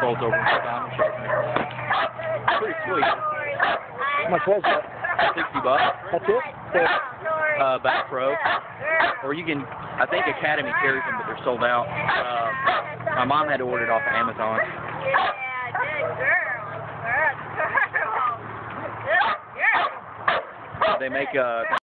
girls over in Diamond Sharpening. Pretty sweet. How much was that? 60 bucks. That's it? So, Uh, Bass Pro. Or you can, I think Academy carries them, but they're sold out. Uh, my mom had to order it off of Amazon. Yeah, good girl. Good girl. Good girl. They make, uh,